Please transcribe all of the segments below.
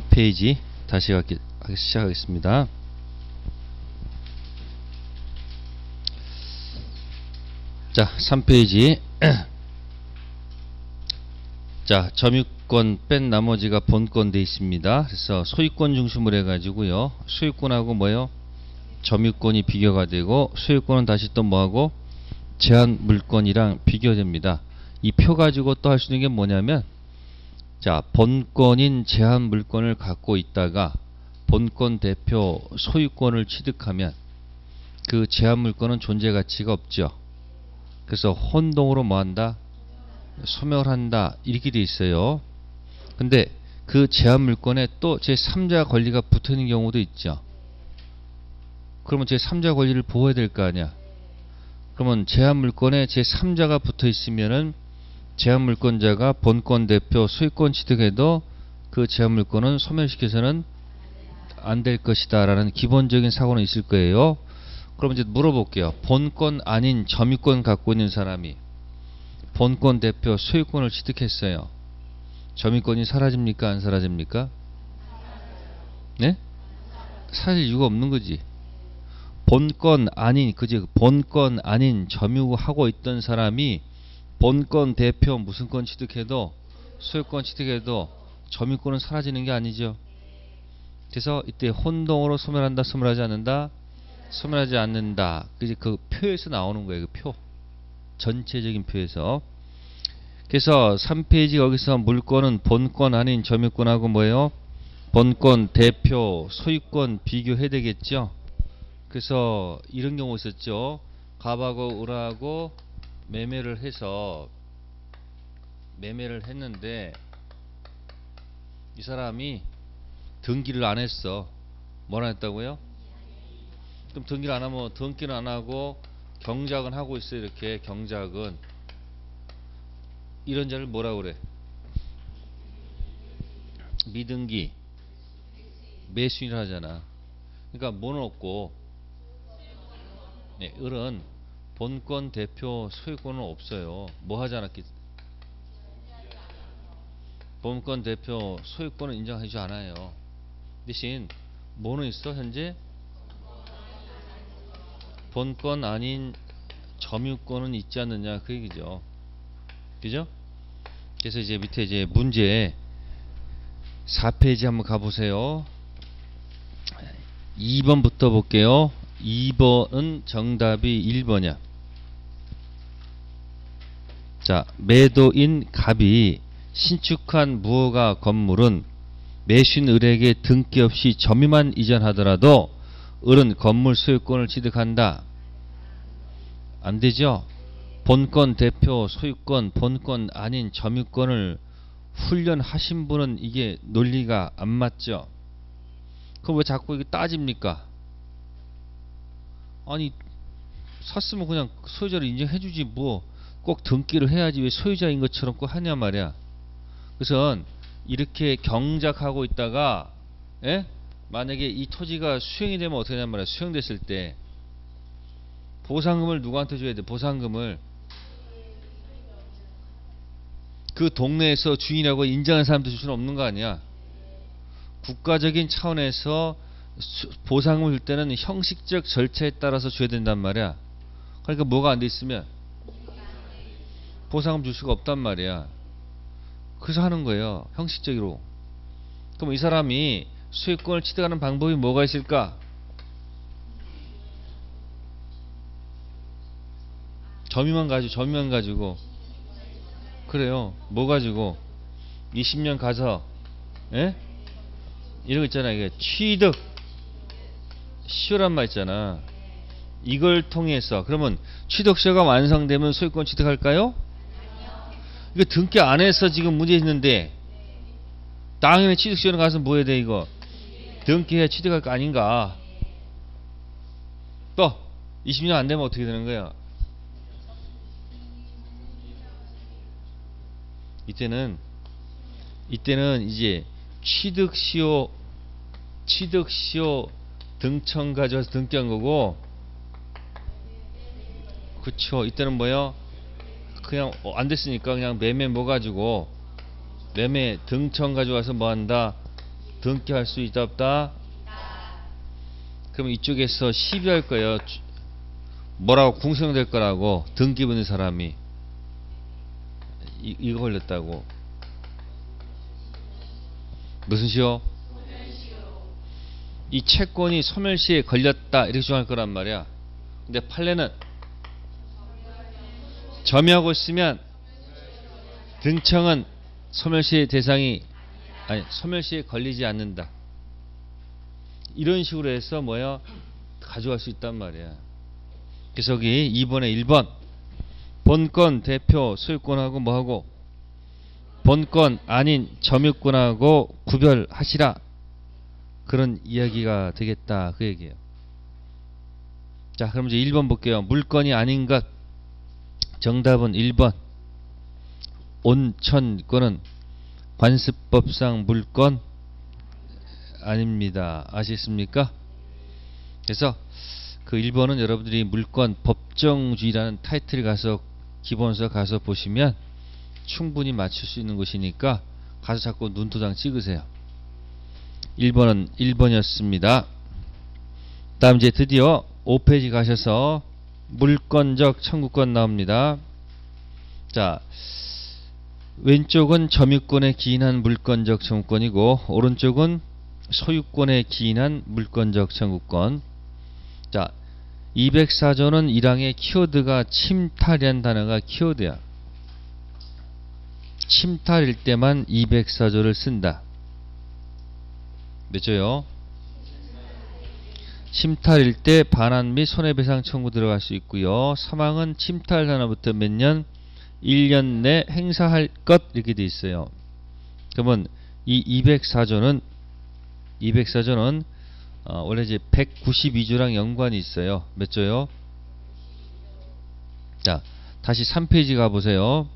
3페이지 다시 시작하겠습니다. 자, 3페이지. 자, 점유권 뺀 나머지가 본권 돼 있습니다. 그래서 소유권 중심으로 해가지고요. 소유권하고 뭐요? 점유권이 비교가 되고 소유권은 다시 또 뭐하고 제한 물권이랑 비교됩니다. 이 표 가지고 또 할 수 있는 게 뭐냐면 자, 본권인 제한 물권을 갖고 있다가 본권 대표 소유권을 취득하면 그 제한 물권은 존재 가치가 없죠. 그래서 혼동으로 뭐한다? 소멸한다. 이렇게 돼 있어요. 근데 그 제한 물권에 또 제3자 권리가 붙어 있는 경우도 있죠. 그러면 제3자 권리를 보호해야 될 거 아니야. 그러면 제한 물권에 제3자가 붙어 있으면은 제한 물권자가 본권 대표 소유권 취득해도 그 제한 물권은 소멸시켜서는 안 될 것이다 라는 기본적인 사고는 있을 거예요. 그럼 이제 물어볼게요. 본권 아닌 점유권 갖고 있는 사람이 본권 대표 소유권을 취득했어요. 점유권이 사라집니까? 안 사라집니까? 네? 사라질 이유가 없는 거지. 본권 아닌 그지 본권 아닌 점유하고 있던 사람이 본권 대표 무슨 권 취득해도 소유권 취득해도 점유권은 사라지는 게 아니죠. 그래서 이때 혼동으로 소멸한다, 소멸하지 않는다, 소멸하지 않는다. 그지 그 표에서 나오는 거예요. 그 표. 전체적인 표에서. 그래서 3페이지 거기서 물권은 본권 아닌 점유권하고 뭐예요? 본권, 대표, 소유권 비교해야 되겠죠. 그래서 이런 경우 있었죠. 갑하고 을하고 매매를 해서 매매를 했는데 이 사람이 등기를 안 했어. 뭘안 했다고요? 그럼 등기를 안 하면 등기는 안 하고 경작은 하고 있어 요 이렇게 경작은 이런 자를 뭐라 그래? 미등기 매수인을 하잖아. 그러니까 뭐는 없고 네, 을은 본권 대표 소유권은 없어요. 뭐 하지 않았기? 본권 대표 소유권은 인정하지 않아요. 대신 뭐는 있어 현재? 본권 아닌 점유권은 있지 않느냐 그 얘기죠. 그죠? 그래서 이제 밑에 이제 문제 4페이지 한번 가보세요. 2번부터 볼게요. 2번은 정답이 1번이야. 자, 매도인 갑이 신축한 무허가 건물은 매수인 을에게 등기 없이 점유만 이전하더라도 을은 건물 소유권을 취득한다. 안 되죠? 본권 대표 소유권, 본권 아닌 점유권을 훈련하신 분은 이게 논리가 안 맞죠? 그럼 왜 자꾸 이게 따집니까? 아니, 샀으면 그냥 소유자를 인정해주지 뭐 꼭 등기를 해야지 왜 소유자인 것처럼 꼭 하냐 말이야. 그래서 이렇게 경작하고 있다가, 예? 만약에 이 토지가 수용이 되면 어떻게 되냔 말이야. 수용됐을 때 보상금을 누구한테 줘야 돼? 보상금을 그 동네에서 주인이라고 인정한 사람도 줄 수는 없는 거 아니야. 국가적인 차원에서 보상금을 줄 때는 형식적 절차에 따라서 줘야 된단 말이야. 그러니까 뭐가 안 돼 있으면 보상금 줄 수가 없단 말이야. 그래서 하는 거예요. 형식적으로. 그럼 이 사람이 수익권을 취득하는 방법이 뭐가 있을까? 점유만 가지고 점유만 가지고 그래요. 뭐 가지고 20년 가서 예? 이런 거 있잖아. 이게 취득 시효란 말 있잖아. 이걸 통해서 그러면 취득시효가 완성되면 소유권 취득할까요? 이거 등기 안 해서 지금 문제 있는데 당연히 취득시효는 가서 뭐 해야 돼 이거? 등기해 취득할 거 아닌가? 또 20년 안 되면 어떻게 되는 거야? 이때는 이때는 이제 취득시효 취득시효 등청 가져와서 등기한 거고 그쵸. 이때는 뭐요 그냥 어, 안 됐으니까 그냥 매매 뭐 가지고 매매 등청 가져와서 뭐 한다 등기할 수 있다 없다? 그럼 이쪽에서 시비할 거예요. 주- 뭐라고 궁성될 거라고 등기 받는 사람이 이, 이거 걸렸다고 무슨 시효? 이 채권이 소멸시에 걸렸다 이렇게 주장할 거란 말이야. 근데 판례는 점유하고 있으면 등청은 소멸시 대상이 아니 소멸시에 걸리지 않는다. 이런 식으로 해서 뭐야 가져갈 수 있단 말이야. 그래서 여기 2번에 1번 본권 대표 소유권하고 뭐하고 본권 아닌 점유권하고 구별하시라 그런 이야기가 되겠다 그 얘기예요. 자 그럼 이제 1번 볼게요. 물건이 아닌 것 정답은 1번 온천권은 관습법상 물건 아닙니다. 아시겠습니까? 그래서 그 1번은 여러분들이 물건 법정주의라는 타이틀 가서 기본서 가서 보시면 충분히 맞출 수 있는 곳이니까 가서 자꾸 눈도장 찍으세요. 1번은 1번이었습니다. 다음 이제 드디어 5페이지 가셔서 물건적 청구권 나옵니다. 자, 왼쪽은 점유권에 기인한 물건적 청구권이고 오른쪽은 소유권에 기인한 물건적 청구권. 자, 204조는 1항의 키워드가 침탈이라는 단어가 키워드야. 침탈일 때만 204조를 쓴다. 몇 조요? 침탈일 때 반환 및 손해배상 청구 들어갈 수 있고요. 사망은 침탈 단어부터 몇 년? 1년 내 행사할 것 이렇게 돼 있어요. 그러면 이 204조는 204조는 어, 원래 이제 192조랑 연관이 있어요. 몇 조요? 자, 다시 3페이지 가 보세요.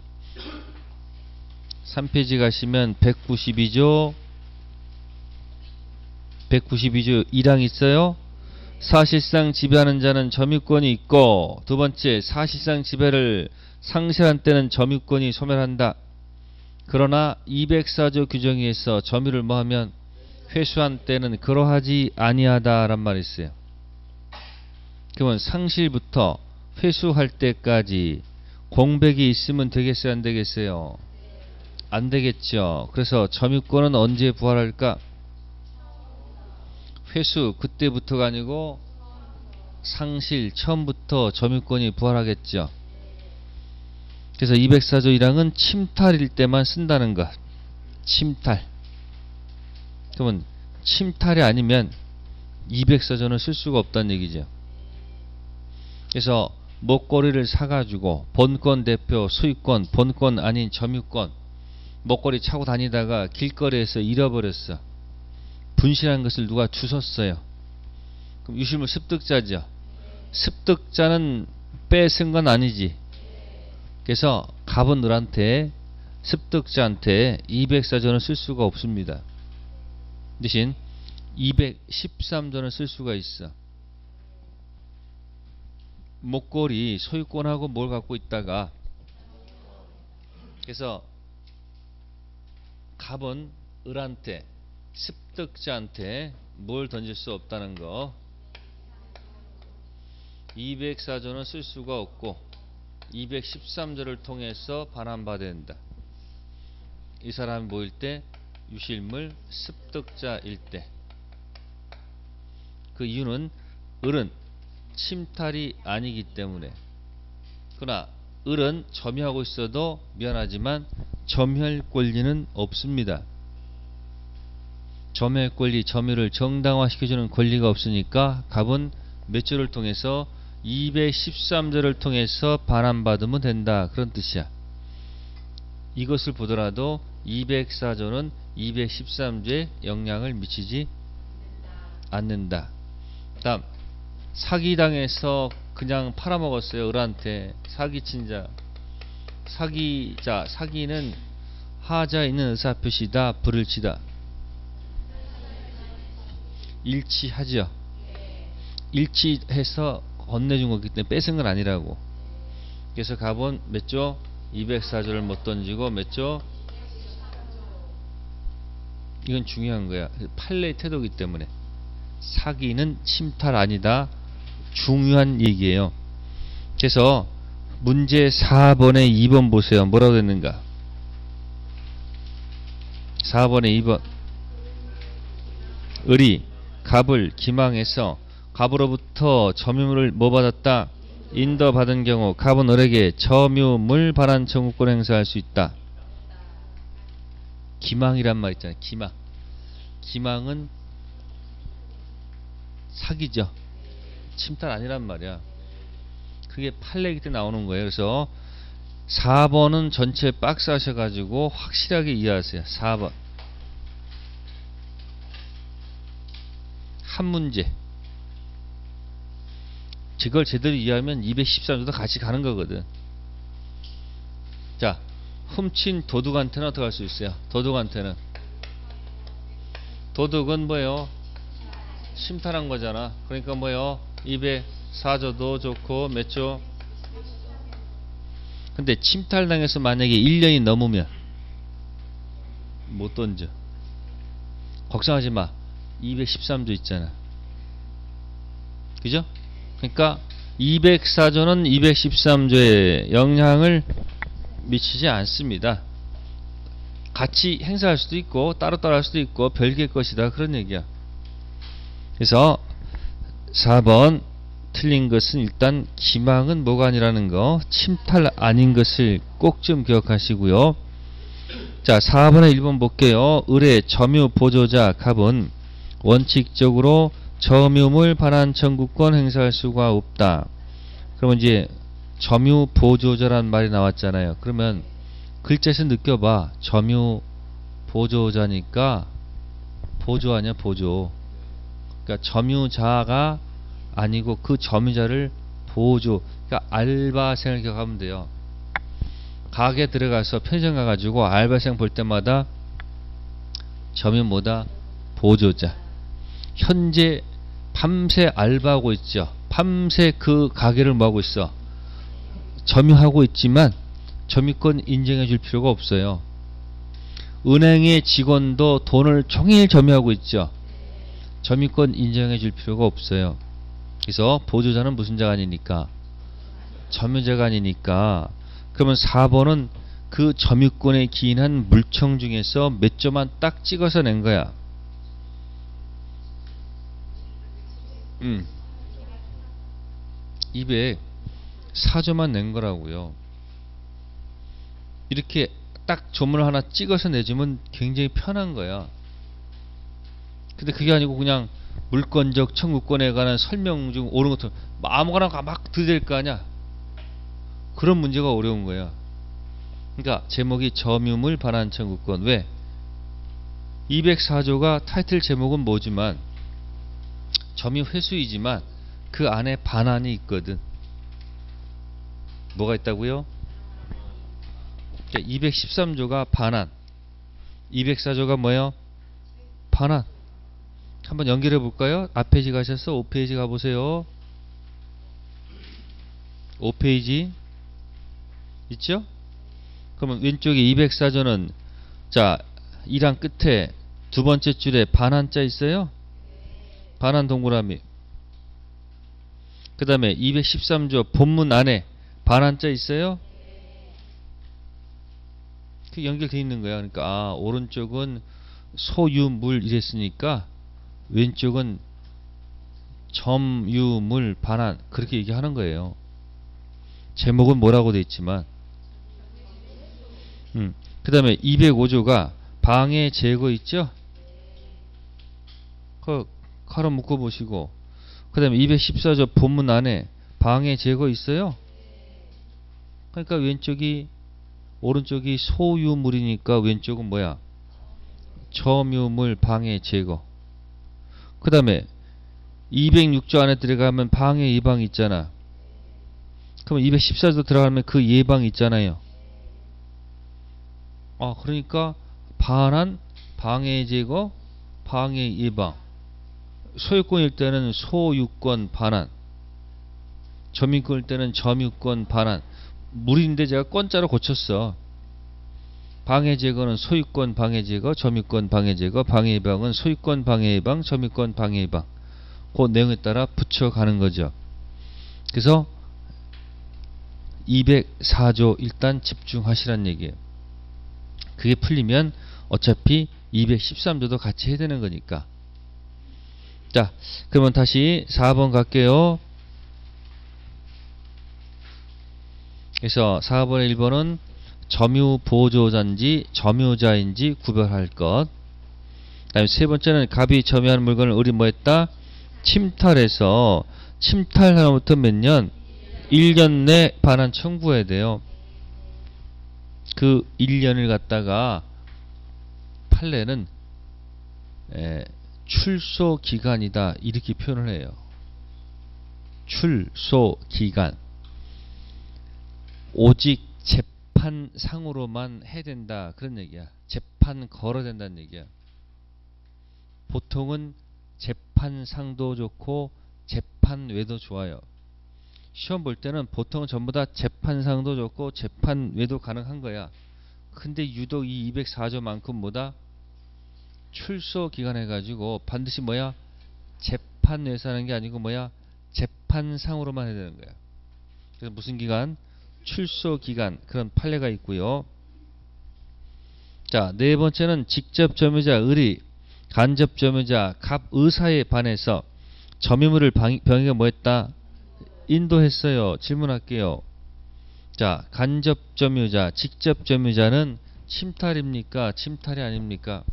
3페이지 가시면 192조 192조 1항 있어요. 사실상 지배하는 자는 점유권이 있고 두 번째 사실상 지배를 상실한 때는 점유권이 소멸한다. 그러나 204조 규정에 의해서 점유를 뭐하면 회수한 때는 그러하지 아니하다란 말이 있어요. 그러면 상실부터 회수할 때까지 공백이 있으면 되겠어요, 안 되겠어요? 안 되겠죠. 그래서 점유권은 언제 부활할까? 회수 그때부터가 아니고 상실 처음부터 점유권이 부활하겠죠. 그래서 204조 1항은 침탈일 때만 쓴다는 것. 침탈. 그러면 침탈이 아니면 204조는 쓸 수가 없다는 얘기죠. 그래서 목걸이를 사가지고 본권 대표 소유권, 본권 아닌 점유권 목걸이 차고 다니다가 길거리에서 잃어버렸어. 분실한 것을 누가 주웠어요. 그럼 유실물 습득자죠. 습득자는 뺏은 건 아니지. 그래서 갑은 을한테 습득자한테 204조는 쓸 수가 없습니다. 대신 213조는 쓸 수가 있어. 목걸이 소유권하고 뭘 갖고 있다가 그래서 갑은 을한테 습득자한테 뭘 던질 수 없다는 거 204조는 쓸 수가 없고 213조를 통해서 반환받아야 된다. 이 사람이 모일 때 유실물 습득자일 때. 그 이유는 을은 침탈이 아니기 때문에. 그러나 을은 점유하고 있어도 미안하지만 점유할 권리는 없습니다. 점유할 권리, 점유를 정당화시켜주는 권리가 없으니까 갑은 몇 조를 통해서 213조를 통해서 반환받으면 된다. 그런 뜻이야. 이것을 보더라도 204조는 213조에 영향을 미치지 않는다. 다음 사기당해서 그냥 팔아먹었어요. 을한테 사기친 자. 사기자, 사기는 하자 있는 의사표시다. 불을 치다. 일치하죠. 일치해서 건네준 거기 때문에 뺏은 건 아니라고. 그래서 갑은 몇 조? 204조를 못 던지고 몇 조? 이건 중요한 거야. 판례 태도기 때문에 사기는 침탈 아니다. 중요한 얘기예요. 그래서 문제 4번에 2번 보세요. 뭐라고 됐는가? 4번에 2번 을이 갑을 기망해서 갑으로부터 점유물을 뭐 받았다? 인도 받은 경우 갑은 을에게 점유물 반환 청구권 행사할 수 있다. 기망이란 말 있잖아요. 기망. 기망은 사기죠. 침탈 아니란 말이야. 그게 판례기 때 나오는 거예요. 그래서 4번은 전체 박스 하셔가지고 확실하게 이해하세요. 4번. 한 문제. 이걸 제대로 이해하면 213조도 같이 가는 거거든. 자, 훔친 도둑한테는 어떻게 할 수 있어요? 도둑한테는. 도둑은 뭐예요? 심탈한 거잖아. 그러니까 뭐예요? 204조도 좋고 몇 조? 근데 침탈당해서 만약에 1년이 넘으면 못 던져. 걱정하지 마. 213조 있잖아. 그죠? 그러니까 204조는 213조에 영향을 미치지 않습니다. 같이 행사할 수도 있고 따로따로 할 수도 있고 별개의 것이다 그런 얘기야. 그래서 4번 틀린 것은 일단 기망은 뭐가 아니라는 거 침탈 아닌 것을 꼭 좀 기억하시고요. 자 4번에 1번 볼게요. 을의 점유 보조자 갑은 원칙적으로 점유물 반환 청구권 행사할 수가 없다. 그러면 이제 점유 보조자란 말이 나왔잖아요. 그러면 글자에서 느껴봐. 점유 보조자니까 보조 아니야 보조. 그러니까 점유자가 아니고 그 점유자를 보조. 그러니까 알바생을 기억하면 돼요. 가게 들어가서 편의점 가가지고 알바생 볼 때마다 점유 뭐다 보조자. 현재 밤새 알바하고 있죠. 밤새 그 가게를 뭐하고 있어? 점유하고 있지만 점유권 인정해 줄 필요가 없어요. 은행의 직원도 돈을 종일 점유하고 있죠. 점유권 인정해 줄 필요가 없어요. 그래서 보조자는 무슨 자가 아니니까? 점유자가 아니니까 그러면 4번은 그 점유권에 기인한 물청 중에서 몇 조만 딱 찍어서 낸 거야. 음. 204조만 낸 거라고요. 이렇게 딱 조문을 하나 찍어서 내주면 굉장히 편한 거야. 근데 그게 아니고 그냥 물권적 청구권에 관한 설명 중 옳은 것들 아무거나 막 드댈 거 아니야. 그런 문제가 어려운 거야. 그러니까 제목이 점유물 반환 청구권 왜? 204조가 타이틀 제목은 뭐지만 점유 회수이지만 그 안에 반환이 있거든. 뭐가 있다고요? 213조가 반환. 204조가 뭐예요? 반환. 한번 연결해 볼까요? 앞페이지 가셔서 5페이지 가보세요. 5페이지 있죠? 그러면 왼쪽에 204조는 자 1항 끝에 두 번째 줄에 반환자 있어요? 반환 동그라미 그 다음에 213조 본문 안에 반환자 있어요? 그 연결되어 있는 거야. 그러니까 아 오른쪽은 소유물 이랬으니까 왼쪽은 점유물 반환 그렇게 얘기하는 거예요. 제목은 뭐라고 돼 있지만 음. 그 다음에 205조가 방해 제거 있죠? 그 칼로 묶어 보시고 그 다음에 214조 본문 안에 방해 제거 있어요? 그러니까 왼쪽이 오른쪽이 소유물이니까 왼쪽은 뭐야? 점유물 방해 제거 그 다음에 206조 안에 들어가면 방해 예방 있잖아 그럼 214조 들어가면 그 예방 있잖아요 아 그러니까 반환 방해 제거 방해 예방 소유권일 때는 소유권 반환 점유권일 때는 점유권 반환 물인데 제가 건자로 고쳤어 방해 제거는 소유권 방해 제거, 점유권 방해 제거, 방해 예방은 소유권 방해 예방, 점유권 방해 예방. 그 내용에 따라 붙여가는 거죠. 그래서 204조 일단 집중하시란 얘기예요. 그게 풀리면 어차피 213조도 같이 해야 되는 거니까. 자, 그러면 다시 4번 갈게요. 그래서 4번의 1번은 점유 보조자인지 점유자인지 구별할 것. 그다음에 세 번째는 갑이 점유하는 물건을 을이 뭐 했다? 침탈해서 침탈하로부터 몇 년? 1년 내 반환 청구해야 돼요. 그 1년을 갖다가 판례는 에, 출소 기간이다 이렇게 표현을 해요. 출소 기간. 오직 재판상으로만 해야 된다 그런 얘기야. 재판 걸어야 된다는 얘기야. 보통은 재판상도 좋고 재판 외도 좋아요. 시험 볼 때는 보통 전부 다 재판상도 좋고 재판 외도 가능한 거야. 근데 유독 이 204조만큼 뭐다? 출소 기간 해가지고 반드시 뭐야? 재판 외에서 하는 게 아니고 뭐야? 재판상으로만 해야 되는 거야. 그래서 무슨 기간? 출소 기간 그런 판례가 있고요. 자, 네 번째는 직접 점유자 의리, 간접 점유자 갑 의사에 반해서 점유물을 병에게 뭐했다? 인도했어요. 질문할게요. 자, 간접 점유자, 직접 점유자는 침탈입니까? 침탈이 아닙니까?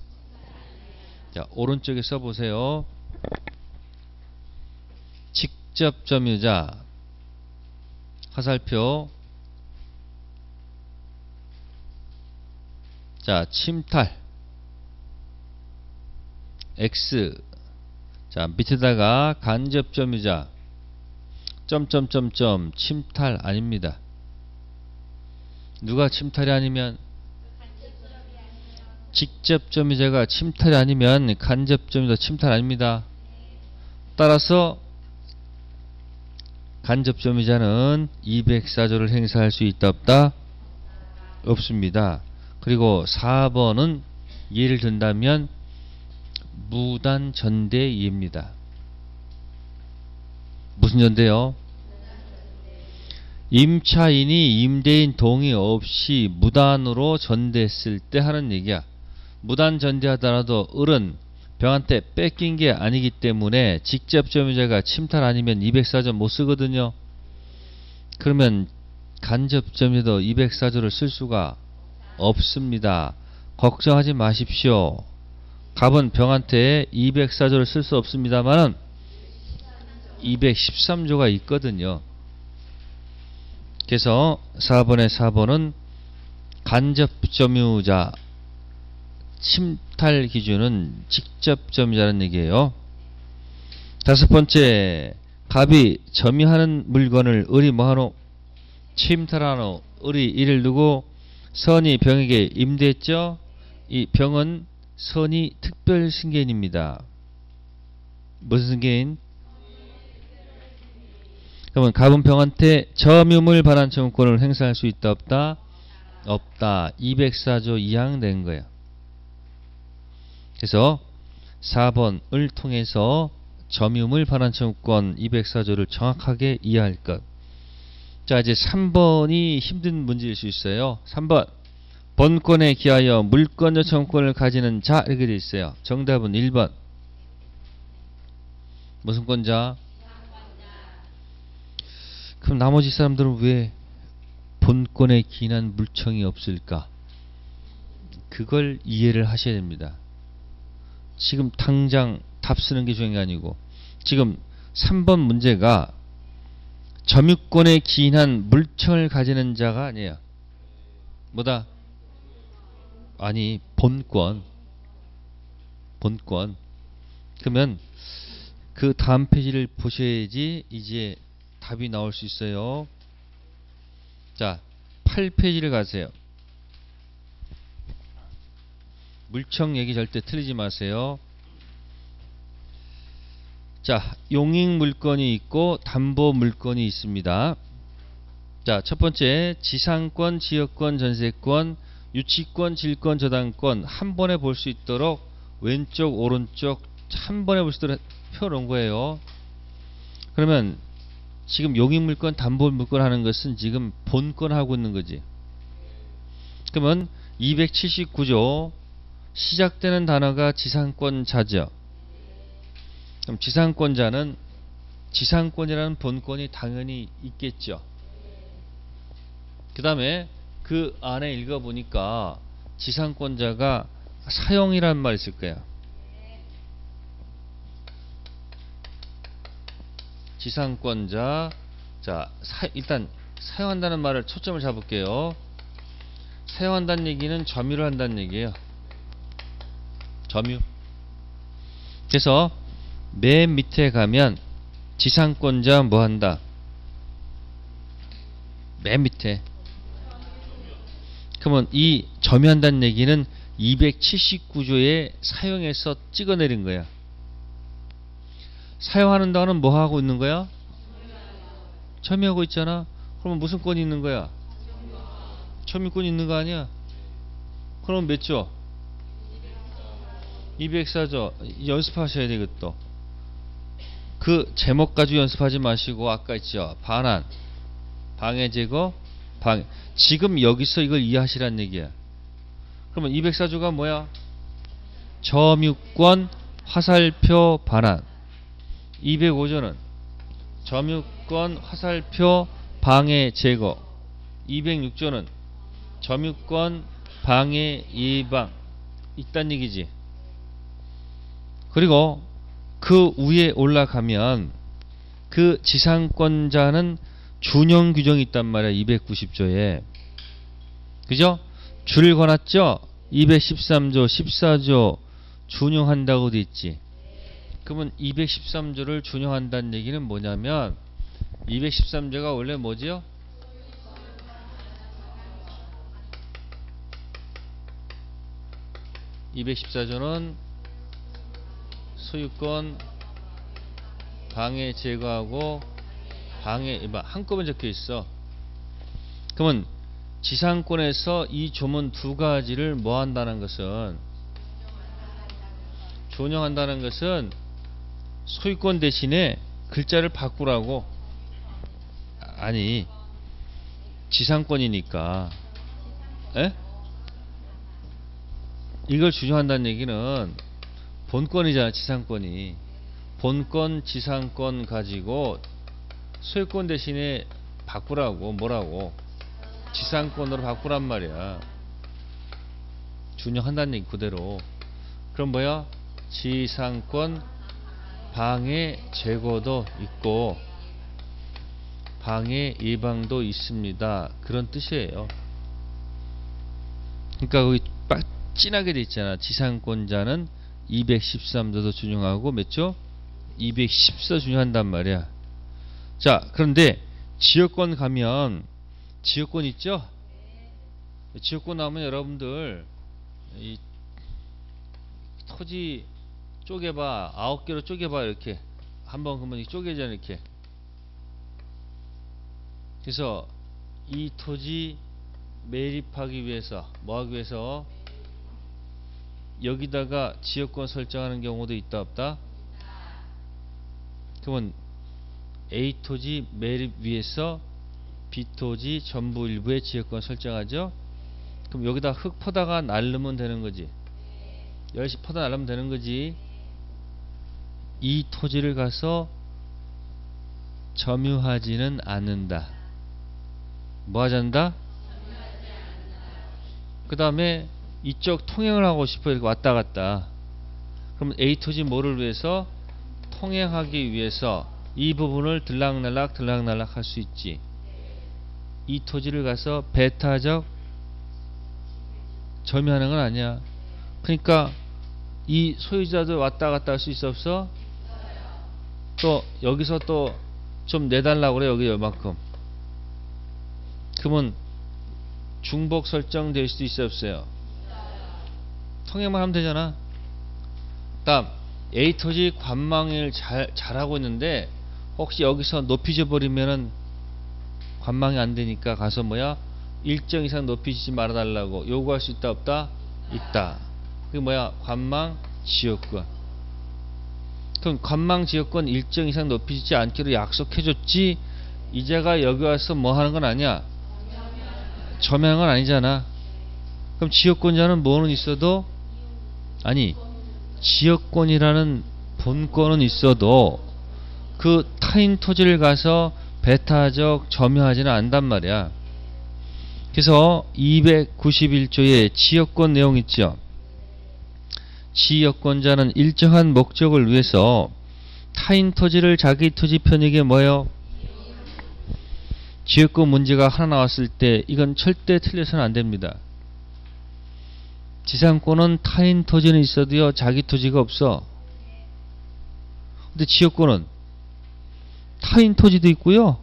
자, 오른쪽에 써보세요. 직접 점유자, 화살표, 자, 침탈. X. 자, 밑에다가 간접 점유자. 점점점점 침탈 아닙니다. 누가 침탈이 아니면 직접 점유자가 침탈이 아니면 간접 점유자 침탈 아닙니다. 따라서 간접 점유자는 204조를 행사할 수 있다 없다? 없습니다. 그리고 4번은 예를 든다면 무단 전대 이해입니다. 무슨 전대요? 임차인이 임대인 동의 없이 무단으로 전대했을 때 하는 얘기야. 무단 전대하더라도 을은 병한테 뺏긴 게 아니기 때문에 직접 점유자가 침탈 아니면 204조 못 쓰거든요. 그러면 간접 점유도 204조를 쓸 수가 없습니다. 걱정하지 마십시오. 갑은 병한테 204조를 쓸 수 없습니다만은 213조가 있거든요. 그래서 4번의 4번은 간접 점유자 침탈 기준은 직접 점유자는 얘기예요. 다섯 번째 갑이 점유하는 물건을 을이 뭐하노? 침탈하노. 을이 이를 두고 선이 병에게 임대했죠. 이 병은 선이 특별 승계인입니다. 무슨 승계인? 그러면 갑은 병한테 점유물 반환 청구권을 행사할 수 있다 없다? 없다. 204조 2항 된 거야. 그래서 4번을 통해서 점유물 반환 청구권 204조를 정확하게 이해할 것. 자, 이제 3번이 힘든 문제일 수 있어요. 3번. 본권에 기하여 물권 요청권을 가지는 자 이렇게 돼 있어요. 정답은 1번. 무슨 권자? 그럼 나머지 사람들은 왜 본권에 기인한 물청이 없을까? 그걸 이해를 하셔야 됩니다. 지금 당장 답 쓰는 게 중요한 게 아니고 지금 3번 문제가 점유권에 기인한 물청을 가지는 자가 아니에요. 뭐다? 아니 본권 본권 그러면 그 다음 페이지를 보셔야지 이제 답이 나올 수 있어요. 자, 8페이지를 가세요. 물청 얘기 절대 틀리지 마세요. 자, 용익 물건이 있고 담보 물건이 있습니다. 자, 첫 번째 지상권, 지역권, 전세권, 유치권, 질권, 저당권 한 번에 볼 수 있도록 왼쪽, 오른쪽 한 번에 볼 수 있도록 펴놓은 거예요. 그러면 지금 용익물권, 담보물권 하는 것은 지금 본권 하고 있는 거지. 그러면 279조 시작되는 단어가 지상권자죠. 그럼 지상권자는 지상권이라는 본권이 당연히 있겠죠. 그 다음에 그 안에 읽어보니까 지상권자가 사용이란 말 있을 거야. 지상권자 자 사, 일단 사용한다는 말을 초점을 잡을게요. 사용한다는 얘기는 점유를 한다는 얘기예요. 점유. 그래서 맨 밑에 가면 지상권자 뭐 한다? 맨 밑에. 그러면 이 점유한다는 얘기는 279조에 사용해서 찍어내린 거야. 사용하는 동안은 뭐 하고 있는 거야? 점유하고 있잖아. 그러면 무슨 권이 있는 거야? 점유권이 있는 거 아니야? 그럼 몇 조? 204조 연습하셔야 되겠다. 그 제목 가지고 연습하지 마시고 아까 있죠. 반환, 방해 제거, 방해. 지금 여기서 이걸 이해하시란 얘기야. 그러면 204조가 뭐야? 점유권 화살표 반환. 205조는 점유권 화살표 방해 제거. 206조는 점유권 방해 예방. 있단 얘기지. 그리고 그 위에 올라가면 그 지상권자는 준용 규정이 있단 말이야. 290조에. 그죠? 줄을 거놨죠? 213조, 14조 준용한다고 돼 있지. 그러면 213조를 준용한다는 얘기는 뭐냐면 213조가 원래 뭐지요? (214조는) 소유권 방해 제거하고 방해 한꺼번에 적혀 있어. 그러면 지상권에서 이 조문 두 가지를 뭐 한다는 것은 존용한다는 것은 소유권 대신에 글자를 바꾸라고 아니 지상권이니까 에? 이걸 준용한다는 얘기는 본권이잖아 지상권이. 본권 지상권 가지고 소유권 대신에 바꾸라고 뭐라고? 지상권으로 바꾸란 말이야. 준용한다는 얘기 그대로. 그럼 뭐야? 지상권 방해 제거도 있고 방해 예방도 있습니다. 그런 뜻이에요. 그러니까 거기 빡 진하게 돼 있잖아. 지상권자는 213조도 준용하고 몇 조? 214 준용한단 말이야. 자, 그런데 지역권 가면 지역권 있죠? 지역권 나오면 여러분들 이 토지 쪼개봐 아홉 개로 쪼개봐 이렇게 한번 그러면 쪼개잖아 이렇게 그래서 이 토지 매립하기 위해서 뭐 하기 위해서 여기다가 지역권 설정하는 경우도 있다 없다? 그러면 A 토지 매립 위에서 B 토지 전부 일부의 지역권 설정하죠? 그럼 여기다 흙 퍼다가 날르면 되는 거지. 열시 퍼다 날르면 되는 거지. 이 토지를 가서 점유하지는 않는다. 뭐 하잔다? 그 다음에 이쪽 통행을 하고 싶어 이렇게 왔다 갔다. 그럼 A 토지 뭐를 위해서 통행하기 위해서 이 부분을 들락날락 들락날락 할 수 있지. 이 토지를 가서 배타적 점유하는 건 아니야. 그러니까 이 소유자도 왔다 갔다 할 수 있어 없어? 또 여기서 또 좀 내달라고 그래 여기 요만큼. 그러면 중복 설정될 수도 있어 없어요? 통행만 하면 되잖아. 다음 토지 관망을 잘 잘하고 있는데 혹시 여기서 높이 져 버리면은 관망이 안 되니까 가서 뭐야 일정 이상 높이 짓지 말아달라고 요구할 수 있다 없다? 있다. 그게 뭐야? 관망 지역권. 그럼 관망 지역권 일정 이상 높이 짓지 않기로 약속해줬지. 이제가 여기 와서 뭐 하는 건 아니야? 건 아니잖아. 그럼 지역권자는 뭐는 있어도 아니 지역권이라는 본권은 있어도 그 타인 토지를 가서 배타적 점유하지는 않단 말이야. 그래서 291조의 지역권 내용 있죠. 지역권자는 일정한 목적을 위해서 타인 토지를 자기 토지 편익에 뭐요? 지역권 문제가 하나 나왔을 때 이건 절대 틀려서는 안 됩니다. 지상권은 타인 토지는 있어도요 자기 토지가 없어. 근데 지역권은 타인 토지도 있고요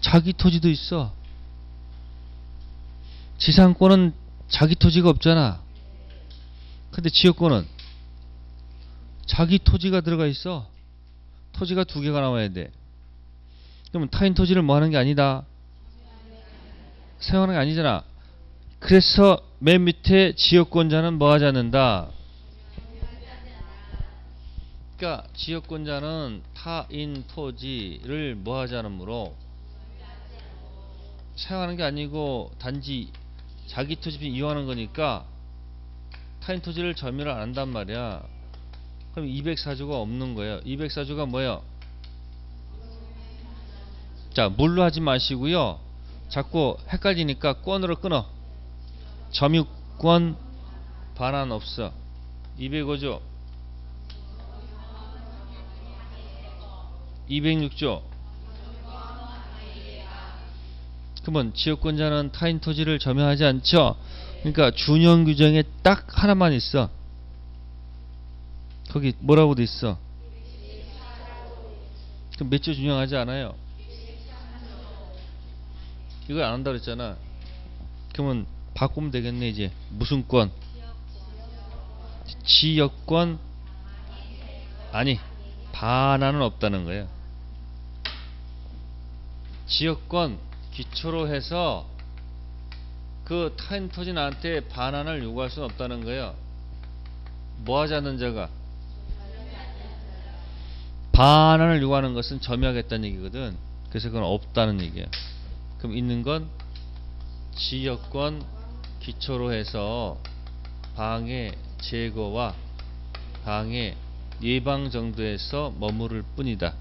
자기 토지도 있어. 지상권은 자기 토지가 없잖아. 근데 지역권은 자기 토지가 들어가 있어. 토지가 두 개가 나와야 돼. 그러면 타인 토지를 뭐 하는 게 아니다. 사용하는 게 아니잖아. 그래서 맨 밑에 지역권자는 뭐 하지 않는다. 그러니까 지역권자는 타인 토지를 뭐 하지 않으므로 사용하는 게 아니고 단지 자기 토지 이용하는 거니까 타인 토지를 점유를 안 한단 말이야. 그럼 204조가 없는 거예요. 204조가 뭐예요? 자, 물로 하지 마시고요. 자꾸 헷갈리니까 권으로 끊어. 점유권 반환 없어. 205조. 206조. 그러면 지역권자는 타인 토지를 점유하지 않죠. 그러니까 준용 규정에 딱 하나만 있어. 거기 뭐라고 돼 있어? 그럼 몇 조 준용하지 않아요? 이거 안 한다 그랬잖아. 그러면 바꾸면 되겠네 이제 무슨 권? 지역권 아니 반환은 없다는 거예요. 지역권 기초로 해서 그 타인 토지 나한테 반환을 요구할 수는 없다는 거예요. 뭐 하지 않는 자가 반환을 요구하는 것은 점유하겠다는 얘기거든. 그래서 그건 없다는 얘기야. 그럼 있는 건 지역권 기초로 해서 방해 제거와 방해 예방 정도에서 머무를 뿐이다.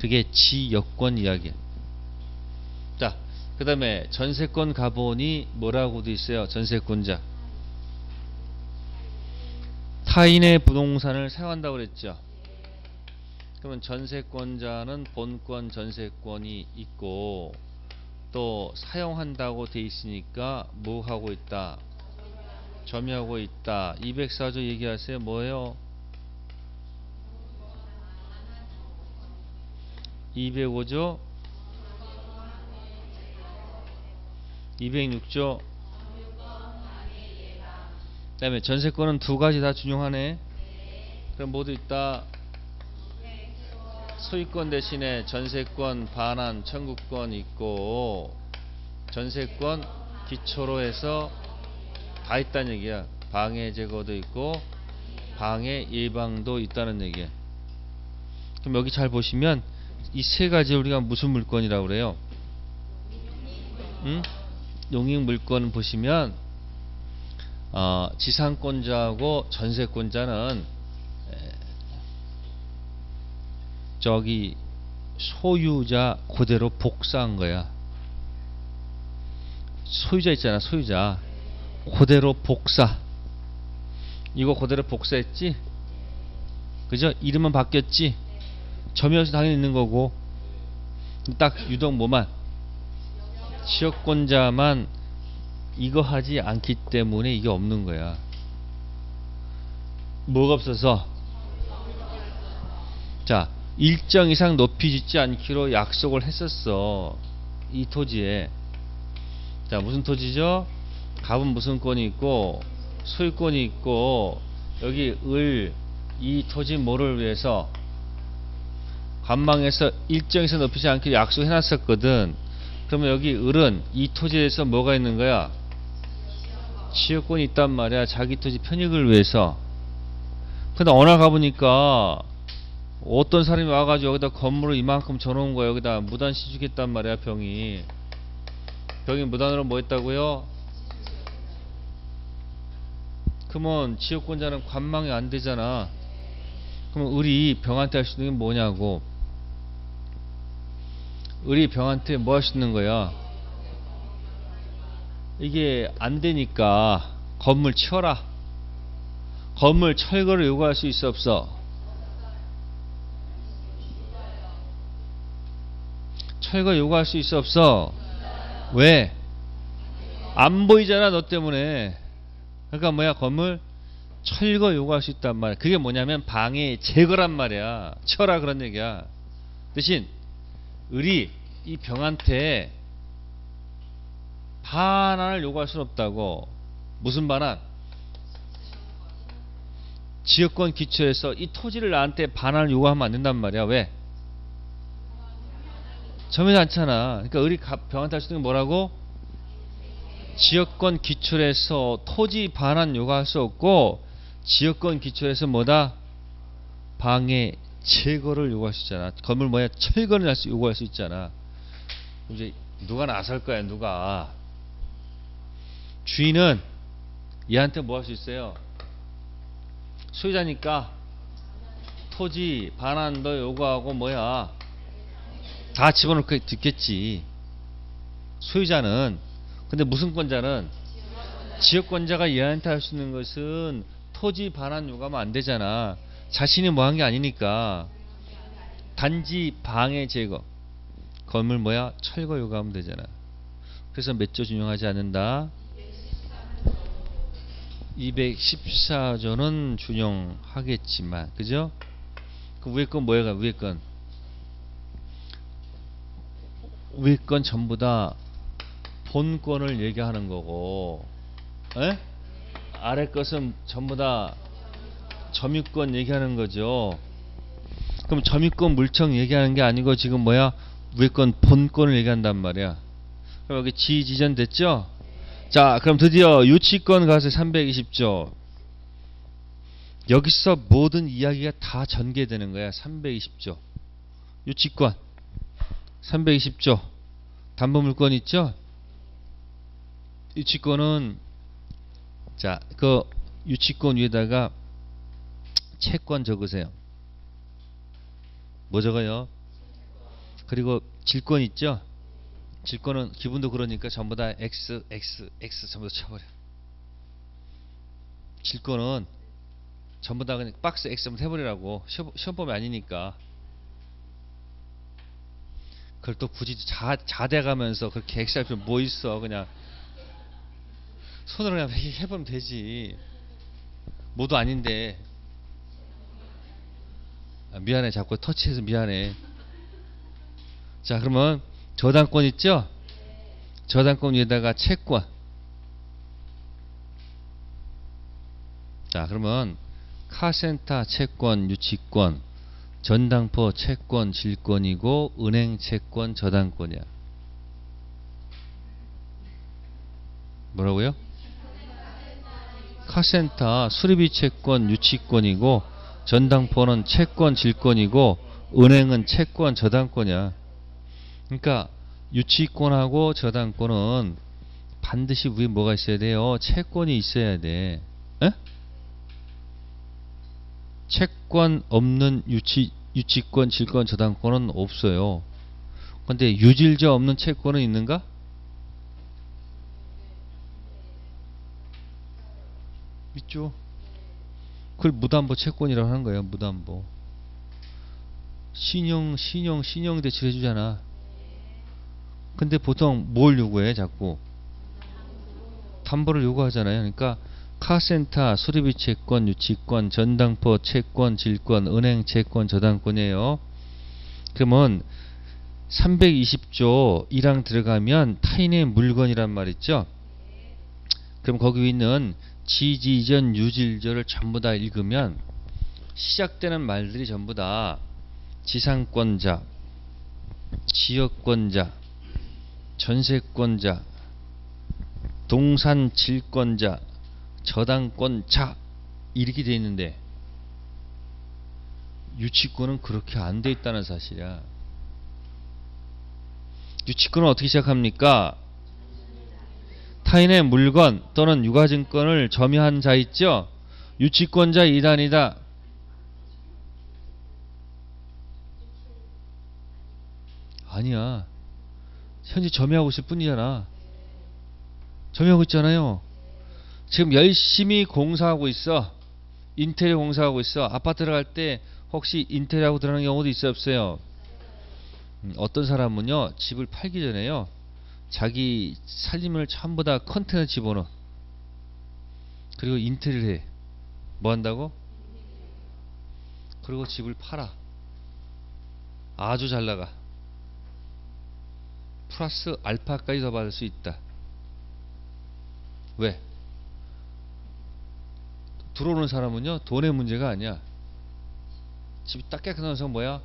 그게 지역권 이야기야. 자, 그 다음에 전세권 가본이 뭐라고 돼 있어요? 전세권자. 타인의 부동산을 사용한다고 그랬죠. 그러면 전세권자는 본권 전세권이 있고 또 사용한다고 돼 있으니까 뭐 하고 있다? 점유하고 있다. 204조 얘기하세요. 뭐예요? 205조 206조 그 다음에 전세권은 두 가지 다 준용하네 그럼 모두 있다 소유권 대신에 전세권 반환 청구권 있고 전세권 기초로 해서 다 있다는 얘기야. 방해 제거도 있고 방해 예방도 있다는 얘기야. 그럼 여기 잘 보시면 이 세 가지 우리가 무슨 물건이라고 그래요? 응? 용익 물건 보시면 어, 지상권자하고 전세권자는 에, 저기 소유자 그대로 복사한 거야. 소유자 있잖아, 소유자. 그대로 복사. 이거 그대로 복사했지? 그죠? 이름은 바뀌었지? 점유여서 당연히 있는 거고. 딱 유독 뭐만? 지역권자만 이거 하지 않기 때문에 이게 없는 거야. 뭐가 없어서? 자, 일정 이상 높이 짓지 않기로 약속을 했었어. 이 토지에. 자, 무슨 토지죠? 갑은 무슨 권이 있고, 소유권이 있고, 여기 을, 이 토지 뭐를 위해서? 관망에서 일정 이상 높이지 않기로 약속해 놨었거든. 그러면 여기 을은 이 토지에서 뭐가 있는 거야? 지역권이 있단 말이야. 자기 토지 편익을 위해서. 근데 날 가보니까 어떤 사람이 와가지고 여기다 건물을 이만큼 줘놓은 거야. 여기다 무단 시주겠단 말이야, 병이. 병이 무단으로 뭐 했다고요? 그러면 지역권자는 관망이 안 되잖아. 그럼 을이 병한테 할 수 있는 게 뭐냐고. 을이 병한테 뭐 할 수 있는 거야? 이게 안 되니까 건물 치워라. 건물 철거를 요구할 수 있어 없어? 철거 요구할 수 있어 없어? 왜? 안 보이잖아 너 때문에. 그러니까 뭐야 건물 철거 요구할 수 있단 말이야. 그게 뭐냐면 방해 제거란 말이야. 쳐라 그런 얘기야. 대신 을이 이 병한테 반환을 요구할 수는 없다고. 무슨 반환? 지역권 기초에서 이 토지를 나한테 반환을 요구하면 안 된단 말이야. 왜? 점유지 않잖아. 그러니까 가- 병한테 할수 있는 게 뭐라고? 지역권 기초에서 토지 반환 요구할 수 없고 지역권 기초에서 뭐다? 방해 제거를 요구할 수 있잖아. 건물 뭐야? 철거를 할 수 요구할 수 있잖아. 이제 누가 나설 거야? 누가? 주인은 얘한테 뭐 할 수 있어요? 소유자니까 토지 반환도 요구하고 뭐야? 다 집어넣고 듣겠지. 소유자는 근데 무슨 권자는 지역권자가 얘한테 할 수 있는 것은 토지 반환 요구하면 안 되잖아. 자신이 뭐 한 게 아니니까 단지 방해 제거 건물 뭐야 철거 요구하면 되잖아. 그래서 몇 조 준용하지 않는다. 214조는 준용하겠지만 그죠? 그 위에 건 뭐야 위에 건 위에 건 전부 다 본권을 얘기하는 거고 에? 아래 것은 전부 다 점유권 얘기하는 거죠. 그럼 점유권 물청 얘기하는 게 아니고 지금 뭐야 위에 건 본권을 얘기한단 말이야. 그럼 여기 지지전 됐죠? 자, 그럼 드디어 유치권 가서 320조. 여기서 모든 이야기가 다 전개되는 거야. 320조. 유치권. 320조. 담보물권 있죠? 유치권은 자, 그 유치권 위에다가 채권 적으세요. 뭐 적어요? 그리고 질권 있죠? 질권은 기분도 그러니까 전부 다 X, X, X 전부 다 쳐버려. 질권은 전부 다 그냥 박스 X 한번 해버리라고. 시험, 시험 범위 아니니까. 그걸 또 굳이 자, 자대가면서 그렇게 X 할 필요 뭐 있어. 그냥 손으로 그냥 해보면 되지. 모두 아닌데. 아, 미안해. 자꾸 터치해서 미안해. 자, 그러면 저당권 있죠? 저당권 위에다가 채권. 자, 그러면 카센터 채권, 유치권, 전당포 채권, 질권이고 은행 채권, 저당권이야. 뭐라고요? 카센터 수리비 채권, 유치권이고 전당포는 채권, 질권이고 은행은 채권, 저당권이야. 그러니까 유치권하고 저당권은 반드시 위에 뭐가 있어야 돼요? 채권이 있어야 돼. 채권 없는 유치 유치권, 질권, 저당권은 없어요. 근데 유질자 없는 채권은 있는가? 있죠. 그걸 무담보 채권이라고 하는 거예요. 무담보. 신용, 신용, 신용 대출 해주잖아. 근데 보통 뭘 요구해 자꾸 담보를 요구하잖아요. 그러니까 카센터, 수리비 채권, 유치권, 전당포 채권, 질권, 은행 채권, 저당권이에요. 그러면 320조 1항 들어가면 타인의 물건이란 말 있죠. 그럼 거기 있는 지지전 유질절을 전부 다 읽으면 시작되는 말들이 전부 다 지상권자, 지역권자, 전세권자, 동산 질권자, 저당권 자 이렇게 돼 있는데 유치권은 그렇게 안 돼 있다는 사실이야. 유치권은 어떻게 시작합니까? 타인의 물건 또는 유가증권을 점유한 자 있죠? 유치권자 이단이다. 아니야. 현재 점유하고 있을 뿐이잖아. 점유하고 있잖아요. 지금 열심히 공사하고 있어. 인테리어 공사하고 있어. 아파트 들어갈 때 혹시 인테리어하고 들어가는 경우도 있어요, 없어요? 음, 어떤 사람은요, 집을 팔기 전에요, 자기 살림을 전부 다 컨테이너 집어넣어. 그리고 인테리어를 해. 뭐 한다고? 그리고 집을 팔아. 아주 잘 나가. 플러스 알파까지 더 받을 수 있다. 왜? 들어오는 사람은요 돈의 문제가 아니야. 집이 딱 깨끗해서 뭐야?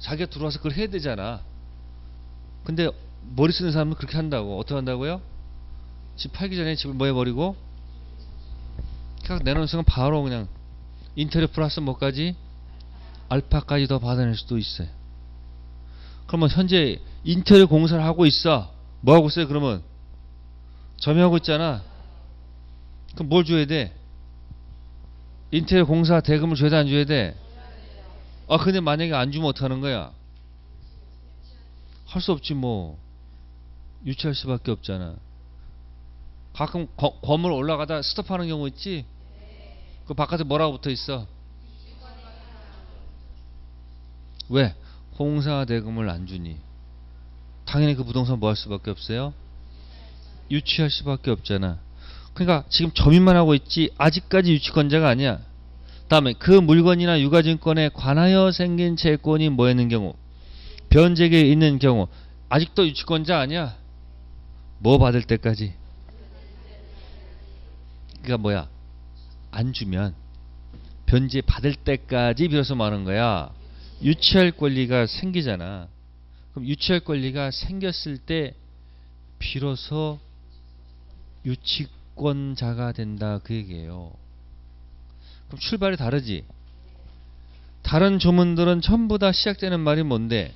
자기가 들어와서 그걸 해야 되잖아. 근데 머리 쓰는 사람은 그렇게 한다고. 어떻게 한다고요? 집 팔기 전에 집을 뭐 해버리고 그냥 내놓은 순간 바로 그냥 인테리어 플러스 뭐까지 알파까지 더 받아낼 수도 있어요. 그러면 현재 인테리어 공사를 하고 있어. 뭐 하고 있어요? 그러면 점유하고 있잖아. 그럼 뭘 줘야 돼? 인테리어 공사 대금을 줘야 돼, 안 줘야 돼? 아, 근데 만약에 안 주면 어떡하는 거야? 할 수 없지, 뭐. 유치할 수밖에 없잖아. 가끔 거, 건물 올라가다 스톱하는 경우 있지? 그 바깥에 뭐라고 붙어 있어? 왜? 공사 대금을 안 주니. 당연히 그 부동산 뭐 할 수밖에 없어요? 유치할 수밖에 없잖아. 그러니까 지금 점유만 하고 있지 아직까지 유치권자가 아니야. 다음에 그 물건이나 유가증권에 관하여 생긴 채권이 뭐였는 경우 변제에 있는 경우 아직도 유치권자 아니야. 뭐 받을 때까지. 그러니까 뭐야? 안 주면 변제 받을 때까지 비로소 말하는 거야. 유치할 권리가 생기잖아. 그럼 유치할 권리가 생겼을 때 비로소 유치 권자가 된다 그 얘기예요. 그럼 출발이 다르지. 다른 조문들은 전부 다 시작되는 말이 뭔데?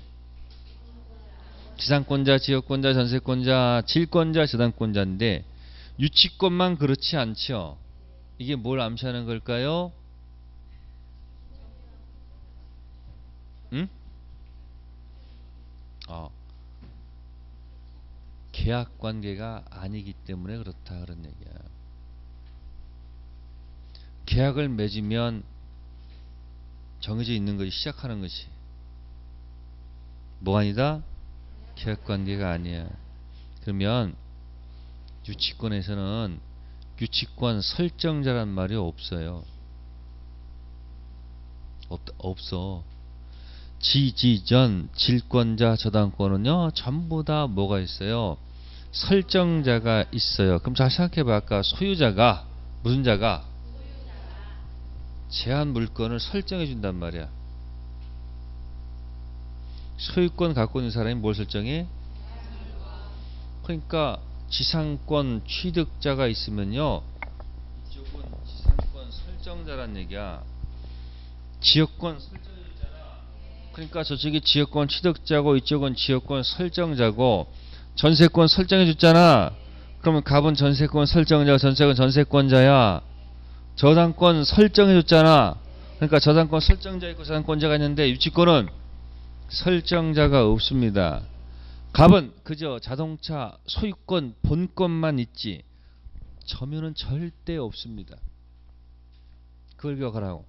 지상권자, 지역권자, 전세권자, 질권자, 저당권자인데 유치권만 그렇지 않죠. 이게 뭘 암시하는 걸까요? 응? 어. 계약 관계가 아니기 때문에 그렇다 그런 얘기야. 계약을 맺으면 정해져 있는 것이 시작하는 것이 뭐 아니다? 계약 관계가 아니야. 그러면 유치권에서는 유치권 설정자란 말이 없어요. 없, 없어. 지지전 질권자 저당권은요 전부 다 뭐가 있어요 설정자가 있어요. 그럼 잘 생각해봐. 아까 소유자가 무슨 자가? 제한 물건을 설정해 준단 말이야. 소유권 갖고 있는 사람이 뭘 설정해? 그러니까 지상권 취득자가 있으면요. 이쪽은 지상권 설정자란 얘기야. 지역권 설정 그러니까 저쪽이 지역권 취득자고 이쪽은 지역권 설정자고 전세권 설정해 줬잖아. 그러면 갑은 전세권 설정자, 전세권 전세권자야. 저당권 설정해 줬잖아. 그러니까 저당권 설정자 있고 저당권자가 있는데 유치권은 설정자가 없습니다. 갑은 그저 자동차 소유권 본권만 있지 점유는 절대 없습니다. 그걸 기억하라고.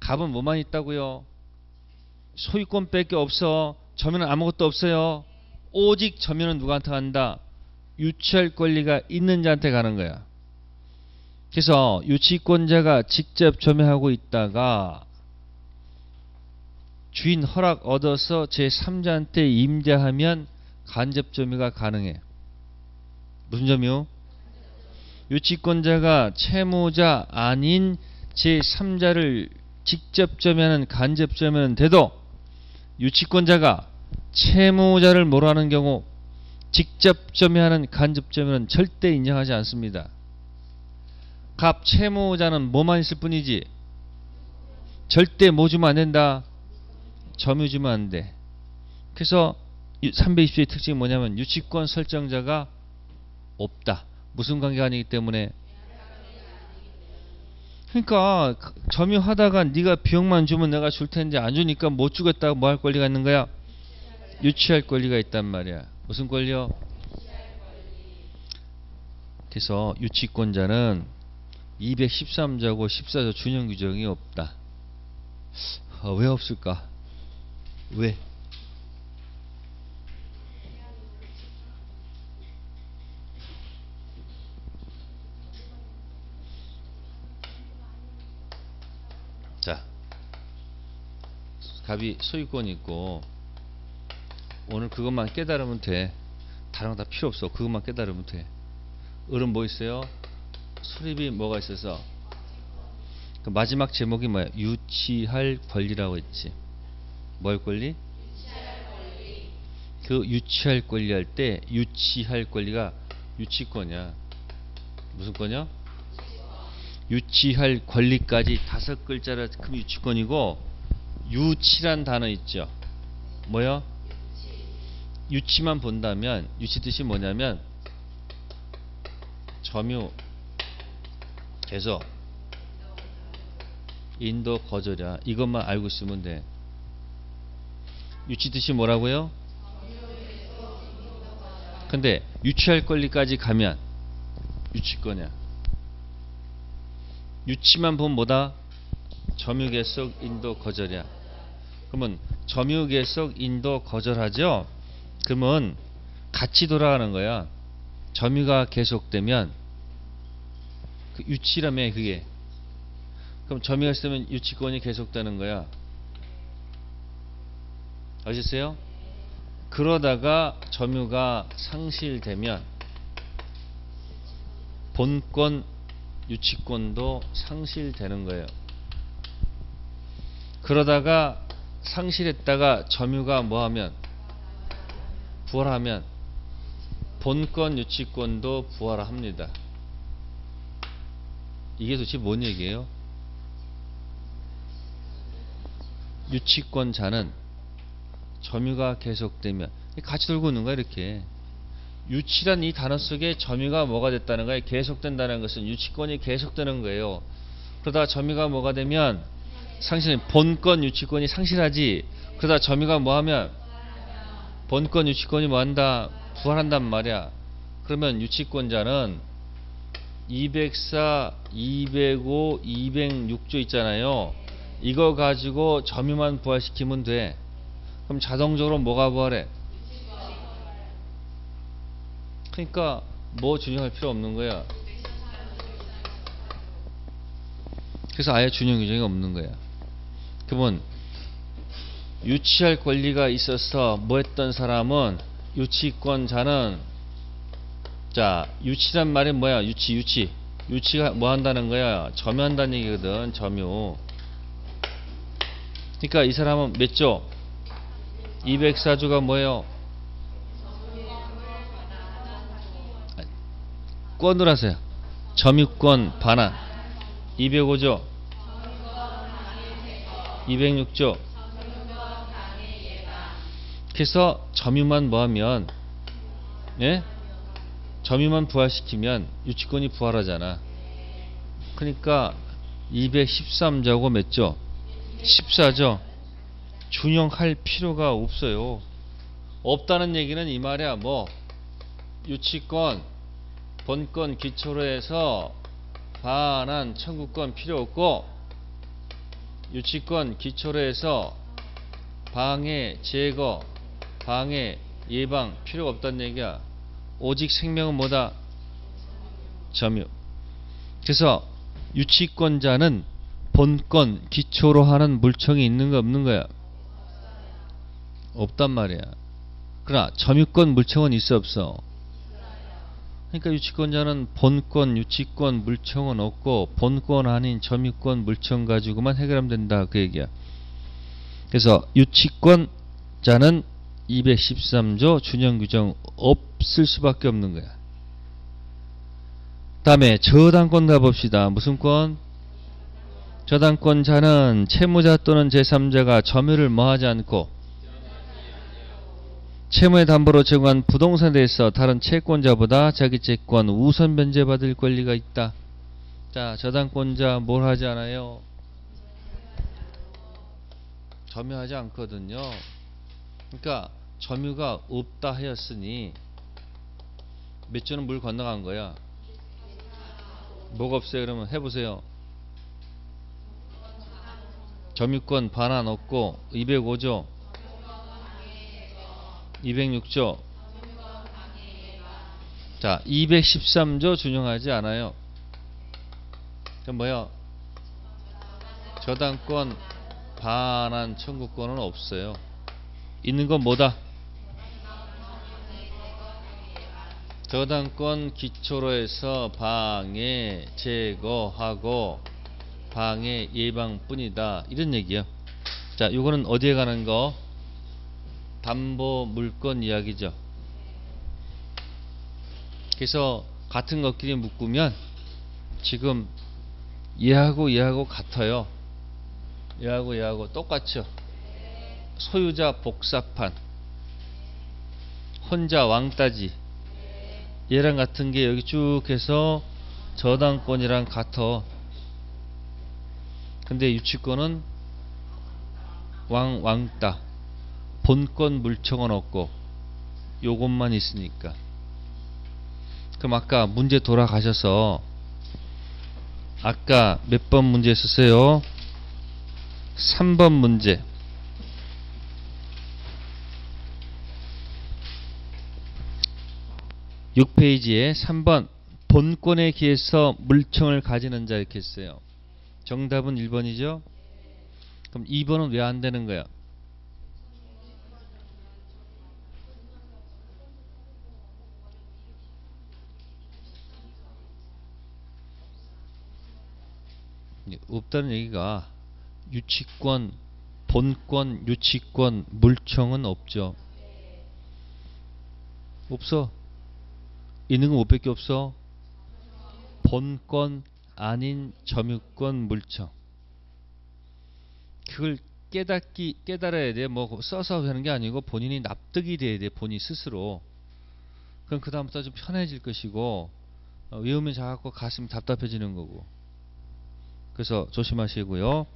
갑은 뭐만 있다고요? 소유권밖에 없어. 점유는 아무것도 없어요. 오직 점유는 누구한테 간다? 유치할 권리가 있는 자한테 가는 거야. 그래서 유치권자가 직접 점유하고 있다가 주인 허락 얻어서 제3자한테 임대하면 간접 점유가 가능해. 무슨 점유? 유치권자가 채무자 아닌 제3자를 직접 점유하는 간접 점유는 돼도 유치권자가 채무자를 몰아하는 경우 직접 점유하는 간접 점유는 절대 인정하지 않습니다. 갑 채무자는 뭐만 있을 뿐이지 절대 뭐 주면 안 된다. 점유 주면 안 돼. 그래서 320조의 특징이 뭐냐면 유치권 설정자가 없다. 무슨 관계가 아니기 때문에 그러니까 점유하다가 네가 비용만 주면 내가 줄 텐데 안 주니까 못 주겠다고 뭐 할 권리가 있는 거야? 유치할 권리가 있단 말이야. 무슨 권리요? 그래서 유치권자는 213조고 14조 준용 규정이 없다. 어, 왜 없을까? 왜? 자, 갑이 소유권 있고 오늘 그것만 깨달으면 돼. 다른 거 다 필요 없어. 그것만 깨달으면 돼. 을은 뭐 있어요? 수립이 뭐가 있어서 그 마지막 제목이 뭐야? 유치할 권리라고 했지. 뭘 권리? 그 유치할 권리 할 때 유치할 권리가 유치권이야. 무슨 권이야? 유치할 권리까지 다섯 글자라 그 유치권이고 유치란 단어 있죠. 뭐요? 유치만 본다면 유치 뜻이 뭐냐면 점유 계속 인도 거절이야. 이것만 알고 있으면 돼. 유치 뜻이 뭐라고요? 근데 유치할 권리까지 가면 유치권이야. 유치만 보면 뭐다? 점유계속 인도 거절이야. 그러면 점유계속 인도 거절하죠? 그러면 같이 돌아가는 거야. 점유가 계속되면 그 유치라며 그게. 그럼 점유가 있으면 유치권이 계속되는 거야. 아셨어요? 그러다가 점유가 상실되면 본권 유치권도 상실되는 거예요. 그러다가 상실했다가 점유가 뭐하면 부활하면 본권 유치권도 부활합니다. 이게 도대체 뭔 얘기예요? 유치권자는 점유가 계속되면 같이 돌고 있는 거야 이렇게 유치란 이 단어 속에 점유가 뭐가 됐다는 거예요 계속된다는 것은 유치권이 계속되는 거예요 그러다 점유가 뭐가 되면 상실 본권 유치권이 상실하지 그러다 점유가 뭐하면 본권 유치권이 뭐한다 부활한단 말이야 그러면 유치권자는 204, 205, 206조 있잖아요 이거 가지고 점유만 부활시키면 돼 그럼 자동적으로 뭐가 부활해? 그러니까 뭐 준용할 필요 없는 거야. 그래서 아예 준용 규정이 없는 거야. 그러면 유치할 권리가 있어서 뭐 했던 사람은 유치권자는 자 유치란 말이 뭐야? 유치 유치 유치가 뭐 한다는 거야? 점유한다는 얘기거든. 점유. 그러니까 이 사람은 몇 조? 204조가 뭐예요? 권으로 하세요. 점유권 반환 205조 206조 그래서 점유만 뭐하면 예? 점유만 부활시키면 유치권이 부활하잖아. 그러니까 213조고 몇 조? 14조. 준용할 필요가 없어요. 없다는 얘기는 이 말이야. 뭐 유치권, 본권 기초로 해서 반환 청구권 필요 없고 유치권 기초로 해서 방해 제거, 방해 예방 필요 없다는 얘기야. 오직 생명은 뭐다? 점유. 그래서 유치권자는 본권 기초로 하는 물청이 있는 거 없는 거야? 없단 말이야. 그러나 점유권 물청은 있어 없어? 그러니까 유치권자는 본권, 유치권, 물청은 없고 본권 아닌 점유권, 물청 가지고만 해결하면 된다 그 얘기야. 그래서 유치권자는 213조 준용 규정 없을 수밖에 없는 거야. 다음에 저당권 가봅시다. 무슨 권? 저당권자는 채무자 또는 제3자가 점유를 뭐하지 않고 채무의 담보로 제공한 부동산에 대해서 다른 채권자보다 자기 채권 우선 변제받을 권리가 있다. 자, 저당권자 뭘 하지 않아요? 점유하지 않거든요. 그러니까 점유가 없다 하였으니 몇 조는 물 건너간 거야. 뭐가 없어요? 그러면 해보세요. 점유권 반환 없고 205조 206조 자 213조 준용하지 않아요. 그럼 뭐야? 저당권 반환 청구권은 없어요. 있는 건 뭐다? 저당권 기초로 해서 방해 제거하고 방해 예방뿐이다 이런 얘기요. 자, 요거는 어디에 관한 거? 담보 물건 이야기죠. 그래서 같은 것끼리 묶으면 지금 얘하고 얘하고 같아요. 얘하고 얘하고 똑같죠. 소유자 복사판, 혼자 왕따지. 얘랑 같은 게 여기 쭉 해서 저당권이랑 같아. 근데 유치권은 왕 왕따. 본권 물청은 없고 요것만 있으니까. 그럼 아까 문제 돌아가셔서 아까 몇 번 문제 했었어요? 3번 문제. 육 페이지에 3번 본권에 기해서 물청을 가지는 자 이렇게 했어요. 정답은 1번이죠? 그럼 2번은 왜 안 되는 거야? 예, 없다는 얘기가 유치권, 본권, 유치권, 물청은 없죠. 없어. 있는 건 500개 없어. 본권 아닌 점유권 물청. 그걸 깨닫기 깨달아야 돼. 뭐 써서 하는 게 아니고 본인이 납득이 돼야 돼. 본인 스스로. 그럼 그 다음부터 좀 편해질 것이고 어, 외우면 자꾸 가슴이 답답해지는 거고. 그래서 조심하시고요.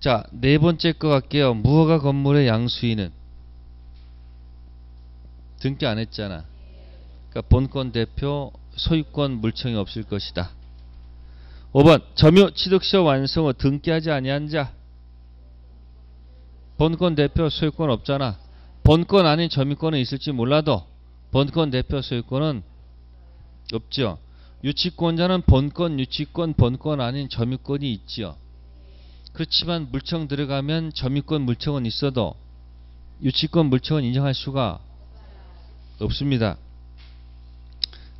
자, 네 번째 거 갈게요. 무허가 건물의 양수인은 등기 안 했잖아. 그러니까 본권 대표 소유권 물청이 없을 것이다. 5번 점유 취득서 완성 후 등기하지 아니한 자 본권 대표 소유권 없잖아. 본권 아닌 점유권은 있을지 몰라도 본권 대표 소유권은 없죠. 유치권자는 본권, 유치권, 본권 아닌 점유권이 있지요. 그렇지만 물청 들어가면 점유권 물청은 있어도 유치권 물청은 인정할 수가 없습니다.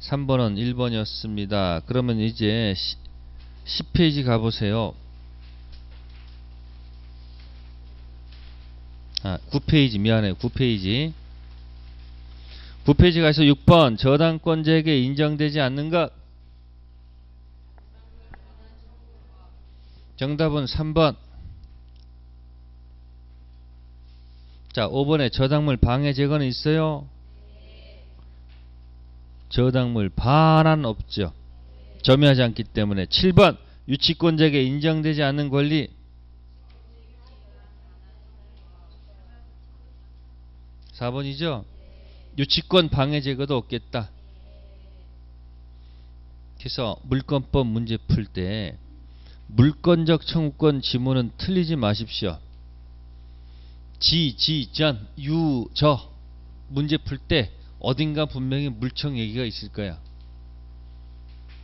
3번은 1번이었습니다. 그러면 이제 10페이지 가보세요. 아, 9페이지 미안해요. 9페이지. 9페이지 가서 6번 저당권자에게 인정되지 않는 것. 정답은 3번. 자, 5번에 저당물 방해 제거는 있어요? 저당물 반환 없죠. 점유하지 않기 때문에 7번 유치권자에게 인정되지 않는 권리 4번이죠. 유치권 방해 제거도 없겠다. 그래서 물권법 문제 풀 때 물권적 청구권 지문은 틀리지 마십시오. 지, 지, 전, 유, 저 문제 풀 때 어딘가 분명히 물청 얘기가 있을 거야.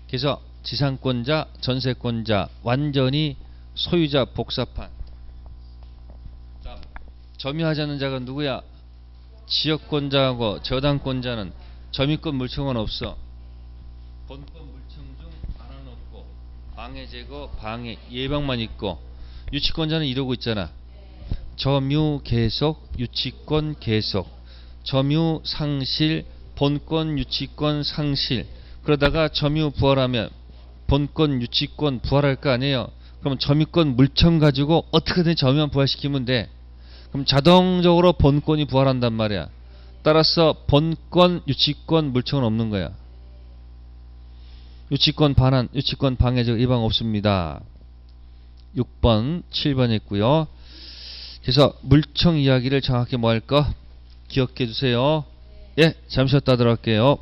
그래서 지상권자, 전세권자, 완전히 소유자 복사판. 자, 점유하자는 자가 누구야? 지역권자하고 저당권자는 점유권 물청은 없어. 본권 물청 중 반환 없고 방해 제거, 방해 예방만 있고 유치권자는 이러고 있잖아. 점유 계속, 유치권 계속, 점유 상실, 본권 유치권 상실. 그러다가 점유 부활하면 본권 유치권 부활할 거 아니에요. 그럼 점유권 물청 가지고 어떻게든 점유만 부활시키면 돼. 그럼 자동적으로 본권이 부활한단 말이야. 따라서 본권 유치권 물청은 없는 거야. 유치권 반환, 유치권 방해적 위반 없습니다. 6번, 7번 했고요. 그래서 물청 이야기를 정확히 뭐 할까? 기억해 주세요. 예, 잠시 쉬었다 들어갈게요.